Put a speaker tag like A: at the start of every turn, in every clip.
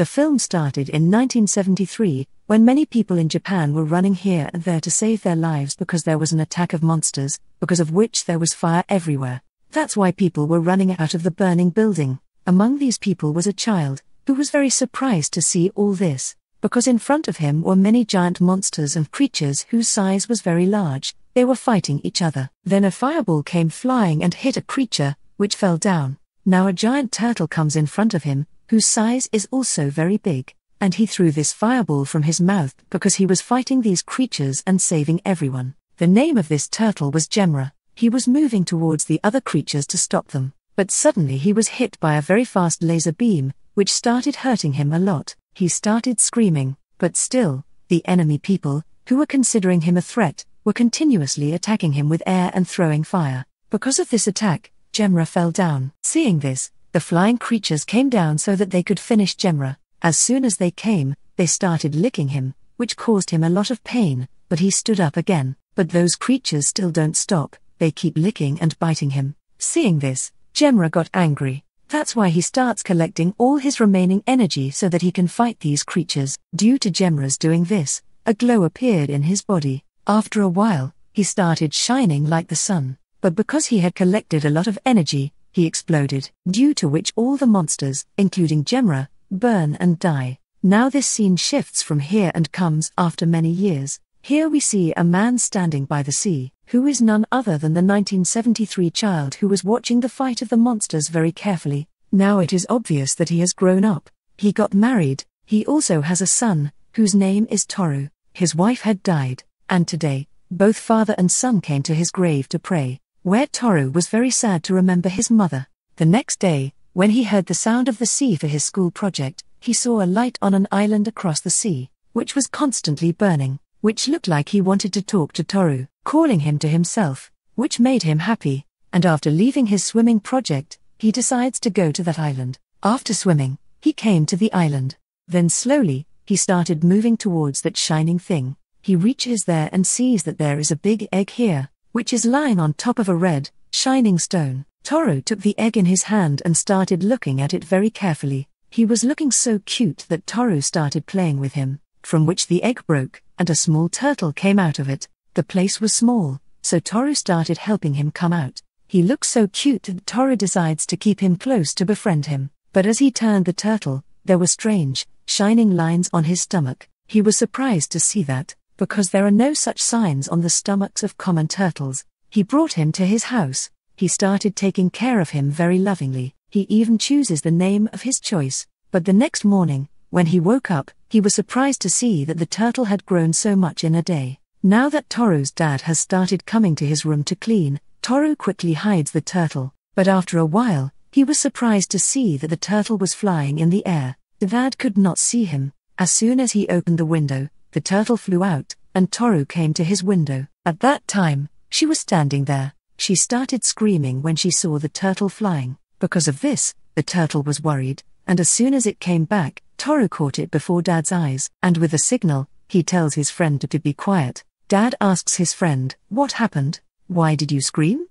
A: The film started in 1973, when many people in Japan were running here and there to save their lives because there was an attack of monsters, because of which there was fire everywhere. That's why people were running out of the burning building. Among these people was a child, who was very surprised to see all this, because in front of him were many giant monsters and creatures whose size was very large, they were fighting each other. Then a fireball came flying and hit a creature, which fell down. Now a giant turtle comes in front of him, whose size is also very big, and he threw this fireball from his mouth because he was fighting these creatures and saving everyone. The name of this turtle was Gamera. He was moving towards the other creatures to stop them, but suddenly he was hit by a very fast laser beam, which started hurting him a lot. He started screaming, but still, the enemy people, who were considering him a threat, were continuously attacking him with air and throwing fire. Because of this attack, Gamera fell down. Seeing this, the flying creatures came down so that they could finish Gamera. As soon as they came, they started licking him, which caused him a lot of pain, but he stood up again. But those creatures still don't stop, they keep licking and biting him. Seeing this, Gamera got angry. That's why he starts collecting all his remaining energy so that he can fight these creatures. Due to Gamera's doing this, a glow appeared in his body. After a while, he started shining like the sun. But because he had collected a lot of energy, he exploded, due to which all the monsters, including Gamera, burn and die. Now this scene shifts from here and comes after many years. Here we see a man standing by the sea, who is none other than the 1973 child who was watching the fight of the monsters very carefully. Now it is obvious that he has grown up. He got married, he also has a son, whose name is Toru. His wife had died, and today, both father and son came to his grave to pray where Toru was very sad to remember his mother. The next day, when he heard the sound of the sea for his school project, he saw a light on an island across the sea, which was constantly burning, which looked like he wanted to talk to Toru, calling him to himself, which made him happy, and after leaving his swimming project, he decides to go to that island. After swimming, he came to the island. Then slowly, he started moving towards that shining thing. He reaches there and sees that there is a big egg here, which is lying on top of a red, shining stone. Toru took the egg in his hand and started looking at it very carefully. He was looking so cute that Toru started playing with him, from which the egg broke, and a small turtle came out of it. The place was small, so Toru started helping him come out. He looks so cute that Toru decides to keep him close to befriend him. But as he turned the turtle, there were strange, shining lines on his stomach. He was surprised to see that because there are no such signs on the stomachs of common turtles. He brought him to his house. He started taking care of him very lovingly. He even chooses the name of his choice. But the next morning, when he woke up, he was surprised to see that the turtle had grown so much in a day. Now that Toru's dad has started coming to his room to clean, Toru quickly hides the turtle. But after a while, he was surprised to see that the turtle was flying in the air. Dad could not see him. As soon as he opened the window, the turtle flew out, and Toru came to his window. At that time, she was standing there. She started screaming when she saw the turtle flying. Because of this, the turtle was worried, and as soon as it came back, Toru caught it before Dad's eyes, and with a signal, he tells his friend to be quiet. Dad asks his friend, What happened? Why did you scream?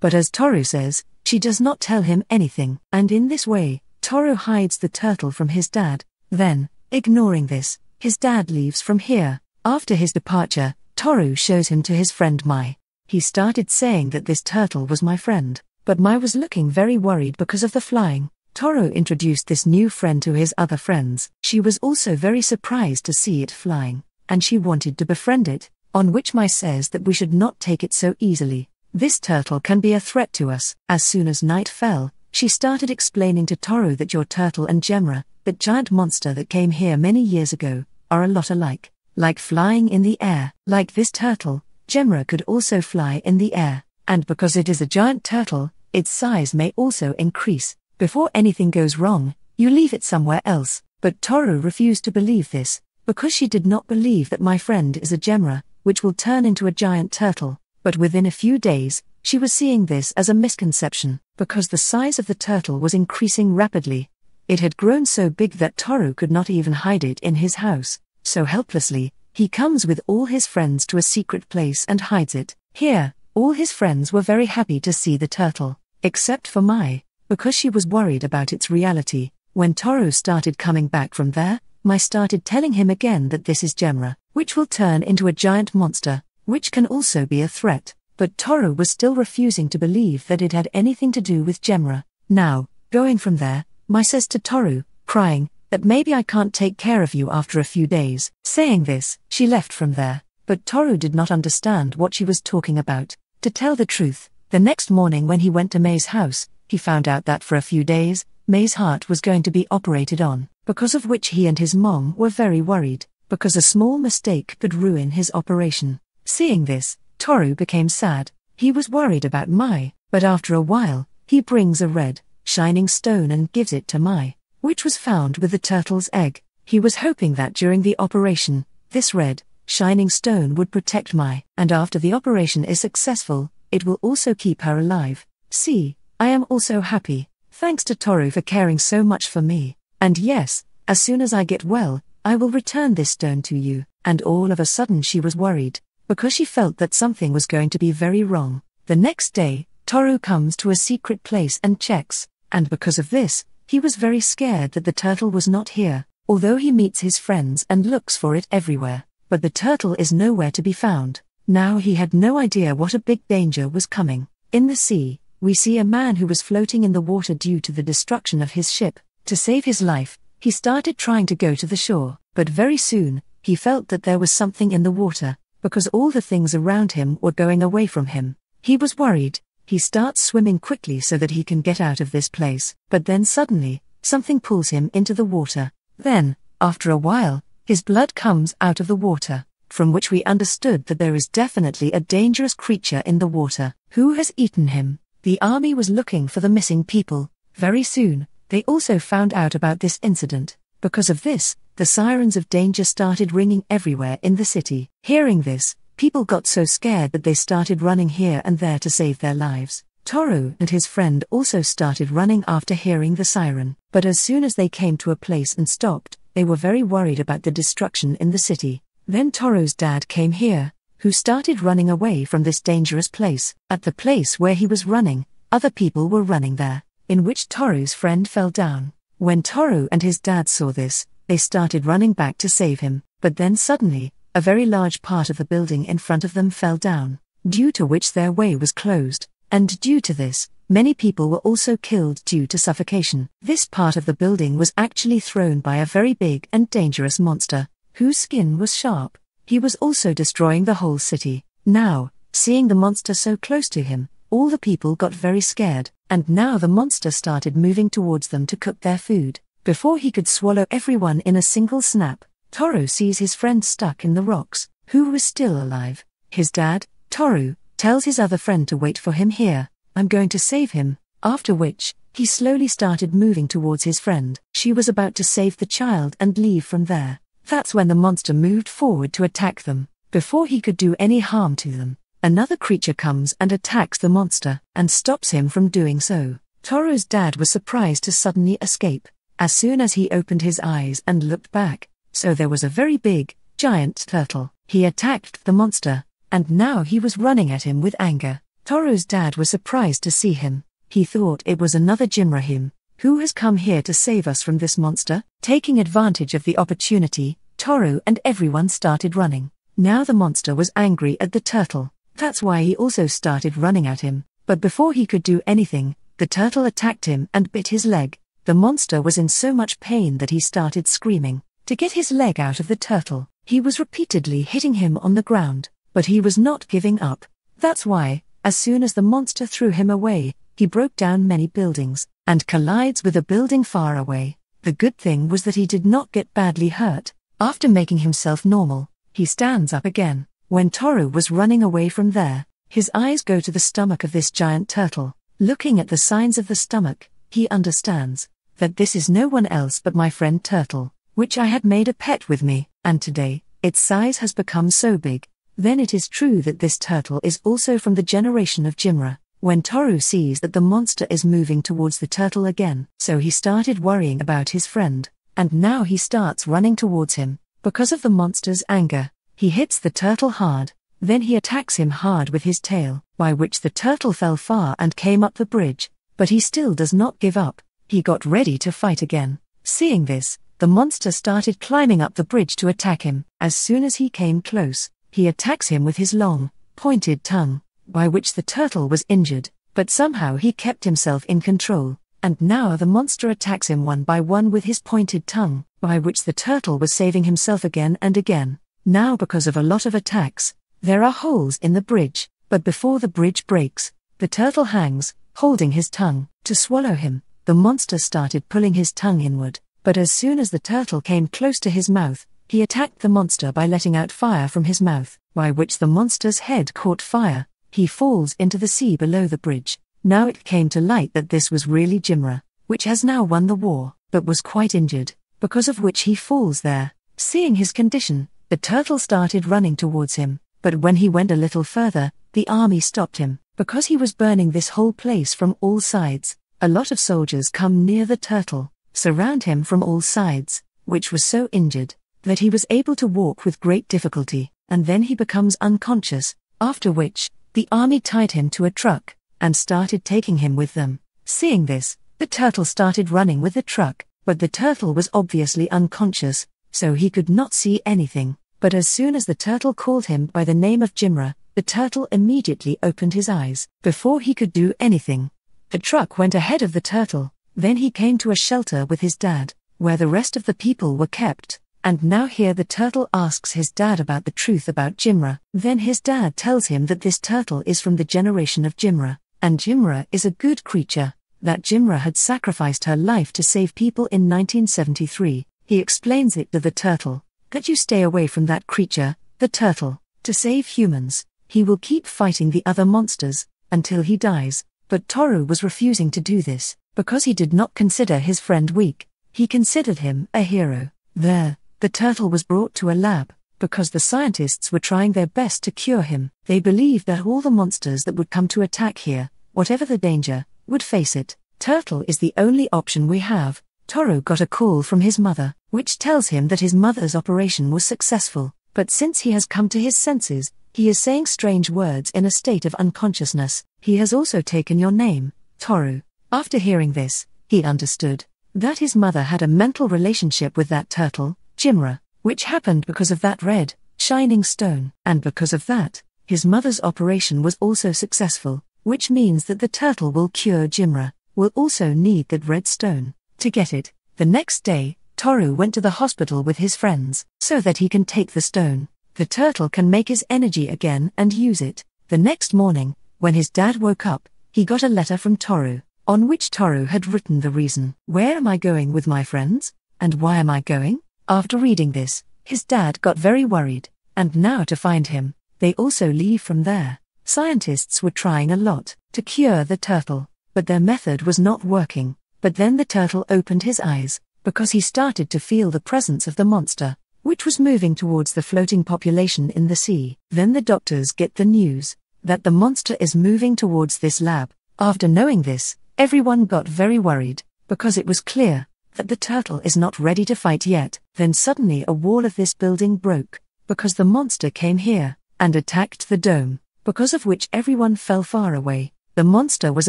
A: But as Toru says, she does not tell him anything, and in this way, Toru hides the turtle from his dad. Then, ignoring this, his dad leaves from here. After his departure, Toru shows him to his friend Mai. He started saying that this turtle was my friend, but Mai was looking very worried because of the flying. Toru introduced this new friend to his other friends. She was also very surprised to see it flying, and she wanted to befriend it, on which Mai says that we should not take it so easily. This turtle can be a threat to us. As soon as night fell, she started explaining to Toru that your turtle and Gamera, that giant monster that came here many years ago, are a lot alike. Like flying in the air, like this turtle, Gamera could also fly in the air, and because it is a giant turtle, its size may also increase. Before anything goes wrong, you leave it somewhere else. But Toru refused to believe this, because she did not believe that my friend is a Gamera, which will turn into a giant turtle. But within a few days, she was seeing this as a misconception, because the size of the turtle was increasing rapidly. It had grown so big that Toru could not even hide it in his house. So helplessly, he comes with all his friends to a secret place and hides it. Here, all his friends were very happy to see the turtle, except for Mai, because she was worried about its reality. When Toru started coming back from there, Mai started telling him again that this is Gamera, which will turn into a giant monster, which can also be a threat. But Toru was still refusing to believe that it had anything to do with Gamera. Now, going from there, Mai says to Toru, crying, that maybe I can't take care of you after a few days. Saying this, she left from there. But Toru did not understand what she was talking about. To tell the truth, the next morning when he went to Mai's house, he found out that for a few days, Mai's heart was going to be operated on, because of which he and his mom were very worried, because a small mistake could ruin his operation. Seeing this, Toru became sad. He was worried about Mai, but after a while, he brings a red, shining stone and gives it to Mai which was found with the turtle's egg. He was hoping that during the operation, this red, shining stone would protect Mai, and after the operation is successful, it will also keep her alive. See, I am also happy, thanks to Toru for caring so much for me. And yes, as soon as I get well, I will return this stone to you. And all of a sudden she was worried, because she felt that something was going to be very wrong. The next day, Toru comes to a secret place and checks, and because of this, he was very scared that the turtle was not here, although he meets his friends and looks for it everywhere. But the turtle is nowhere to be found. Now he had no idea what a big danger was coming. In the sea, we see a man who was floating in the water due to the destruction of his ship. To save his life, he started trying to go to the shore, but very soon, he felt that there was something in the water, because all the things around him were going away from him. He was worried, he starts swimming quickly so that he can get out of this place, but then suddenly, something pulls him into the water. Then, after a while, his blood comes out of the water, from which we understood that there is definitely a dangerous creature in the water. Who has eaten him? The army was looking for the missing people. Very soon, they also found out about this incident. Because of this, the sirens of danger started ringing everywhere in the city. Hearing this, People got so scared that they started running here and there to save their lives. Toru and his friend also started running after hearing the siren, but as soon as they came to a place and stopped, they were very worried about the destruction in the city. Then Toru's dad came here, who started running away from this dangerous place. At the place where he was running, other people were running there, in which Toru's friend fell down. When Toru and his dad saw this, they started running back to save him, but then suddenly, a very large part of the building in front of them fell down, due to which their way was closed, and due to this, many people were also killed due to suffocation. This part of the building was actually thrown by a very big and dangerous monster, whose skin was sharp. He was also destroying the whole city. Now, seeing the monster so close to him, all the people got very scared, and now the monster started moving towards them to cook their food. Before he could swallow everyone in a single snap, Toru sees his friend stuck in the rocks, who was still alive. His dad, Toru, tells his other friend to wait for him here, I'm going to save him, after which, he slowly started moving towards his friend. She was about to save the child and leave from there. That's when the monster moved forward to attack them. Before he could do any harm to them, another creature comes and attacks the monster, and stops him from doing so. Toru's dad was surprised to suddenly escape. As soon as he opened his eyes and looked back, so there was a very big, giant turtle. He attacked the monster, and now he was running at him with anger. Toru's dad was surprised to see him. He thought it was another Jimrahim, who has come here to save us from this monster. Taking advantage of the opportunity, Toru and everyone started running. Now the monster was angry at the turtle. That's why he also started running at him. But before he could do anything, the turtle attacked him and bit his leg. The monster was in so much pain that he started screaming. To get his leg out of the turtle, he was repeatedly hitting him on the ground, but he was not giving up. That's why, as soon as the monster threw him away, he broke down many buildings, and collides with a building far away. The good thing was that he did not get badly hurt. After making himself normal, he stands up again. When Toru was running away from there, his eyes go to the stomach of this giant turtle. Looking at the signs of the stomach, he understands that this is no one else but my friend Turtle which I had made a pet with me, and today, its size has become so big. Then it is true that this turtle is also from the generation of Gamera. When Toru sees that the monster is moving towards the turtle again, so he started worrying about his friend, and now he starts running towards him. Because of the monster's anger, he hits the turtle hard, then he attacks him hard with his tail, by which the turtle fell far and came up the bridge. But he still does not give up, he got ready to fight again. Seeing this, the monster started climbing up the bridge to attack him. As soon as he came close, he attacks him with his long, pointed tongue, by which the turtle was injured, but somehow he kept himself in control, and now the monster attacks him one by one with his pointed tongue, by which the turtle was saving himself again and again. Now, because of a lot of attacks, there are holes in the bridge, but before the bridge breaks, the turtle hangs, holding his tongue. To swallow him, the monster started pulling his tongue inward, but as soon as the turtle came close to his mouth, he attacked the monster by letting out fire from his mouth, by which the monster's head caught fire. He falls into the sea below the bridge. Now it came to light that this was really Gamera, which has now won the war, but was quite injured, because of which he falls there. Seeing his condition, the turtle started running towards him, but when he went a little further, the army stopped him, because he was burning this whole place from all sides. A lot of soldiers come near the turtle, surround him from all sides, which was so injured that he was able to walk with great difficulty, and then he becomes unconscious, after which, the army tied him to a truck, and started taking him with them. Seeing this, the turtle started running with the truck, but the turtle was obviously unconscious, so he could not see anything. But as soon as the turtle called him by the name of Gamera, the turtle immediately opened his eyes. Before he could do anything, the truck went ahead of the turtle. Then he came to a shelter with his dad, where the rest of the people were kept. And now here the turtle asks his dad about the truth about Gamera. Then his dad tells him that this turtle is from the generation of Gamera, and Gamera is a good creature, that Gamera had sacrificed her life to save people in 1973. He explains it to the turtle, that you stay away from that creature, the turtle, to save humans. He will keep fighting the other monsters, until he dies. But Toru was refusing to do this, because he did not consider his friend weak. He considered him a hero. There, the turtle was brought to a lab, because the scientists were trying their best to cure him. They believed that all the monsters that would come to attack here, whatever the danger, would face it. Turtle is the only option we have. Toru got a call from his mother, which tells him that his mother's operation was successful, but since he has come to his senses, he is saying strange words in a state of unconsciousness. He has also taken your name, Toru. After hearing this, he understood that his mother had a mental relationship with that turtle, Gamera, which happened because of that red, shining stone, and because of that, his mother's operation was also successful, which means that the turtle will cure Gamera, will also need that red stone. To get it, the next day, Toru went to the hospital with his friends, so that he can take the stone. The turtle can make his energy again and use it. The next morning, when his dad woke up, he got a letter from Toru, on which Toru had written the reason. Where am I going with my friends? And why am I going? After reading this, his dad got very worried, and now to find him, they also leave from there. Scientists were trying a lot to cure the turtle, but their method was not working. But then the turtle opened his eyes, because he started to feel the presence of the monster, which was moving towards the floating population in the sea. Then the doctors get the news that the monster is moving towards this lab. After knowing this, everyone got very worried, because it was clear that the turtle is not ready to fight yet. Then suddenly a wall of this building broke, because the monster came here, and attacked the dome, because of which everyone fell far away. The monster was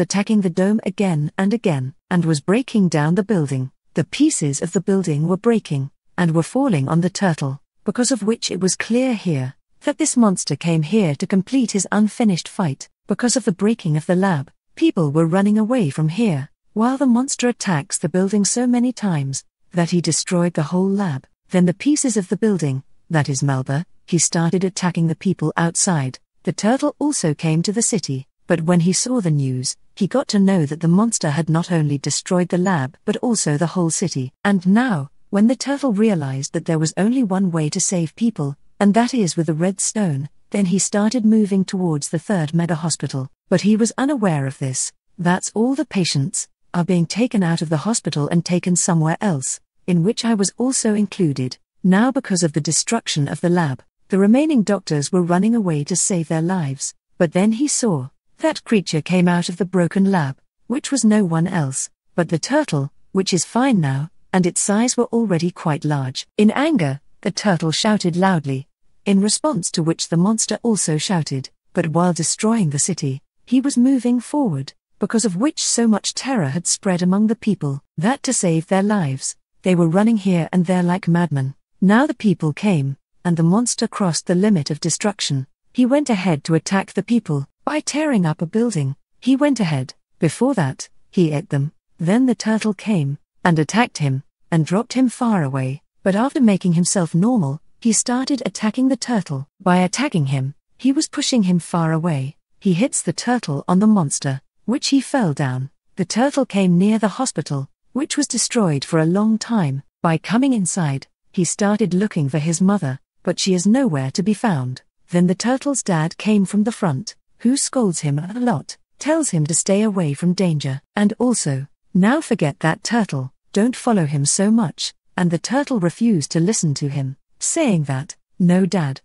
A: attacking the dome again and again, and was breaking down the building. The pieces of the building were breaking, and were falling on the turtle, because of which it was clear here that this monster came here to complete his unfinished fight. Because of the breaking of the lab, people were running away from here, while the monster attacks the building so many times that he destroyed the whole lab, then the pieces of the building, that is Melba, he started attacking the people outside. The turtle also came to the city, but when he saw the news, he got to know that the monster had not only destroyed the lab but also the whole city. And now, when the turtle realized that there was only one way to save people, and that is with the red stone, then he started moving towards the third mega hospital. But he was unaware of this. That's all the patients, are being taken out of the hospital and taken somewhere else, in which I was also included. Now, because of the destruction of the lab, the remaining doctors were running away to save their lives. But then he saw that creature came out of the broken lab, which was no one else but the turtle, which is fine now, and its size were already quite large. In anger, the turtle shouted loudly, in response to which the monster also shouted, but while destroying the city, he was moving forward because of which so much terror had spread among the people, that to save their lives, They were running here and there like madmen. Now the people came, and the monster crossed the limit of destruction. He went ahead to attack the people by tearing up a building. He went ahead. Before that, he ate them. Then the turtle came and attacked him and dropped him far away. But after making himself normal, he started attacking the turtle. By attacking him, he was pushing him far away. He hits the turtle on the monster, which he fell down. The turtle came near the hospital, which was destroyed for a long time. By coming inside, he started looking for his mother, but she is nowhere to be found. Then the turtle's dad came from the front, who scolds him a lot, tells him to stay away from danger, and also, now forget that turtle, don't follow him so much, and the turtle refused to listen to him, saying that, no dad.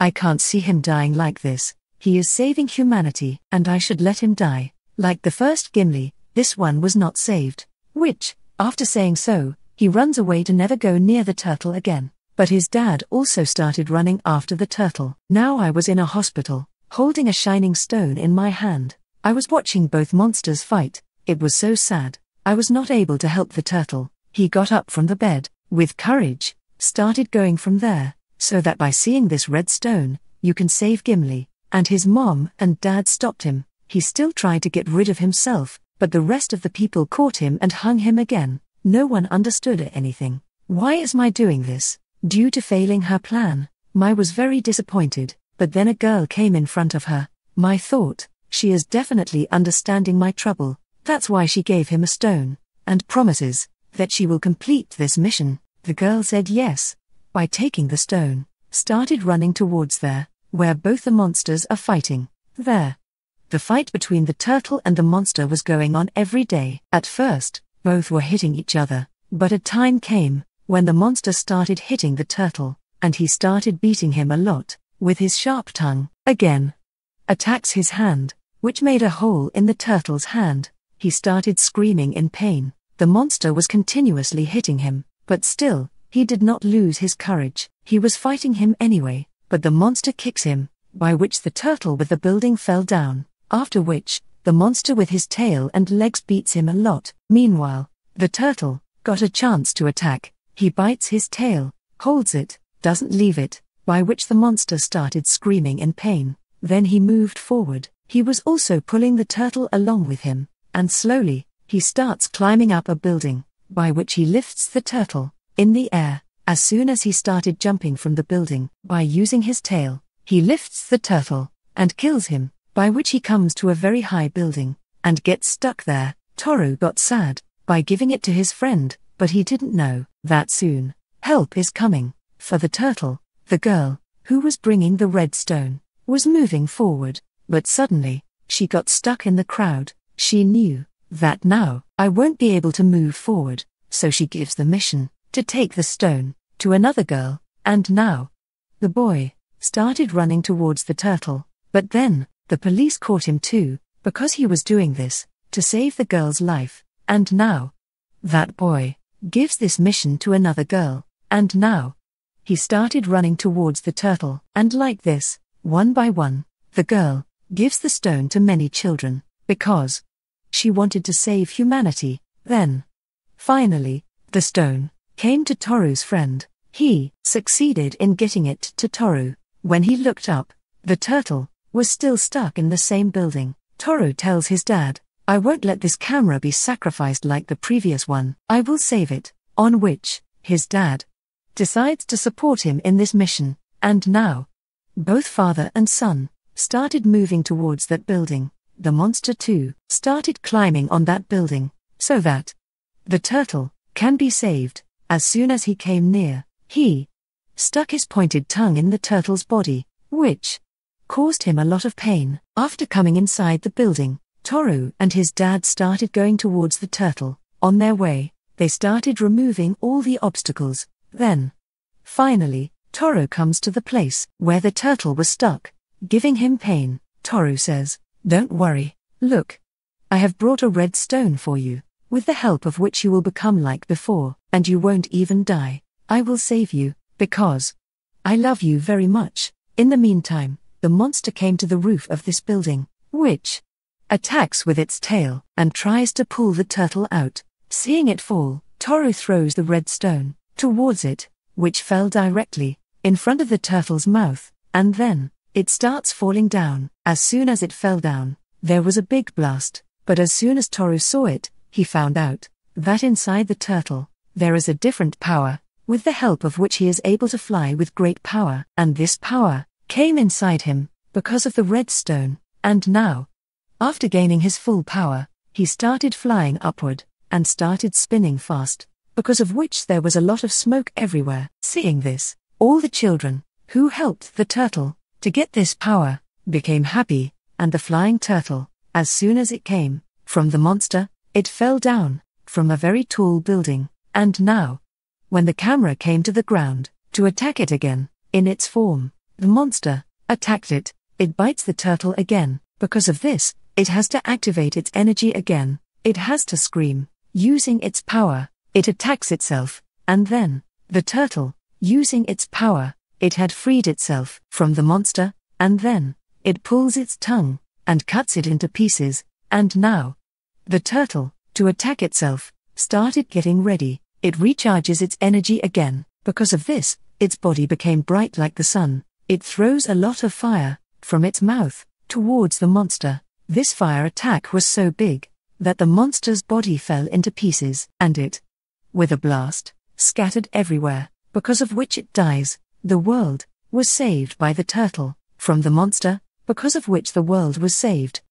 A: I can't see him dying like this, he is saving humanity, and I should let him die. Like the first Gimli, this one was not saved, which, after saying so, he runs away to never go near the turtle again. But his dad also started running after the turtle. Now I was in a hospital, holding a shining stone in my hand. I was watching both monsters fight. It was so sad. I was not able to help the turtle. He got up from the bed, with courage, started going from there, so that by seeing this red stone, you can save Gimli. And his mom and dad stopped him. He still tried to get rid of himself, but the rest of the people caught him and hung him again. No one understood anything. Why is my doing this? Due to failing her plan, Mai was very disappointed, but then a girl came in front of her. Mai thought, she is definitely understanding my trouble, that's why she gave him a stone, and promises that she will complete this mission. The girl said yes, by taking the stone, started running towards there, where both the monsters are fighting. There. The fight between the turtle and the monster was going on every day. At first, both were hitting each other, but a time came when the monster started hitting the turtle, and he started beating him a lot with his sharp tongue. Again, attacks his hand, which made a hole in the turtle's hand. He started screaming in pain. The monster was continuously hitting him, but still, he did not lose his courage. He was fighting him anyway, but the monster kicks him, by which the turtle with the building fell down, after which, the monster with his tail and legs beats him a lot. Meanwhile, the turtle got a chance to attack. He bites his tail, holds it, doesn't leave it, by which the monster started screaming in pain. Then he moved forward. He was also pulling the turtle along with him, and slowly, he starts climbing up a building, by which he lifts the turtle in the air. As soon as he started jumping from the building, by using his tail, he lifts the turtle and kills him by which he comes to a very high building, and gets stuck there. Toru got sad, by giving it to his friend, but he didn't know that soon, help is coming. For the turtle, the girl, who was bringing the red stone, was moving forward, but suddenly, she got stuck in the crowd. She knew that now, I won't be able to move forward, so she gives the mission to take the stone to another girl, and now, the boy started running towards the turtle, but then, the police caught him too, because he was doing this, to save the girl's life, and now. That boy gives this mission to another girl, and now. He started running towards the turtle, and like this, one by one, the girl gives the stone to many children, because she wanted to save humanity. Then, finally, the stone came to Toru's friend. He succeeded in getting it to Toru. When he looked up, the turtle was still stuck in the same building. Toru tells his dad, I won't let this Gamera be sacrificed like the previous one, I will save it. On which, his dad decides to support him in this mission, and now, both father and son started moving towards that building. The monster too started climbing on that building, so that the turtle can be saved. As soon as he came near, he stuck his pointed tongue in the turtle's body, which caused him a lot of pain. After coming inside the building, Toru and his dad started going towards the turtle. On their way, they started removing all the obstacles. Then, finally, Toru comes to the place where the turtle was stuck, giving him pain. Toru says, Don't worry, look. I have brought a red stone for you, with the help of which you will become like before, and you won't even die. I will save you, because I love you very much. In the meantime, the monster came to the roof of this building, which attacks with its tail and tries to pull the turtle out. Seeing it fall, Toru throws the red stone towards it, which fell directly in front of the turtle's mouth, and then it starts falling down. As soon as it fell down, there was a big blast, but as soon as Toru saw it, he found out that inside the turtle there is a different power, with the help of which he is able to fly with great power, and this power came inside him because of the red stone, and now, after gaining his full power, he started flying upward and started spinning fast, because of which there was a lot of smoke everywhere. Seeing this, all the children who helped the turtle to get this power became happy, and the flying turtle, as soon as it came from the monster, it fell down from a very tall building, and now, when the Gamera came to the ground to attack it again, in its form, the monster attacked it, it bites the turtle again, because of this, it has to activate its energy again, it has to scream, using its power, it attacks itself, and then, the turtle, using its power, it had freed itself from the monster, and then, it pulls its tongue, and cuts it into pieces, and now, the turtle, to attack itself, started getting ready, it recharges its energy again, because of this, its body became bright like the sun, it throws a lot of fire, from its mouth, towards the monster. This fire attack was so big, that the monster's body fell into pieces, and it, with a blast, scattered everywhere, because of which it dies. The world was saved by the turtle, from the monster, because of which the world was saved.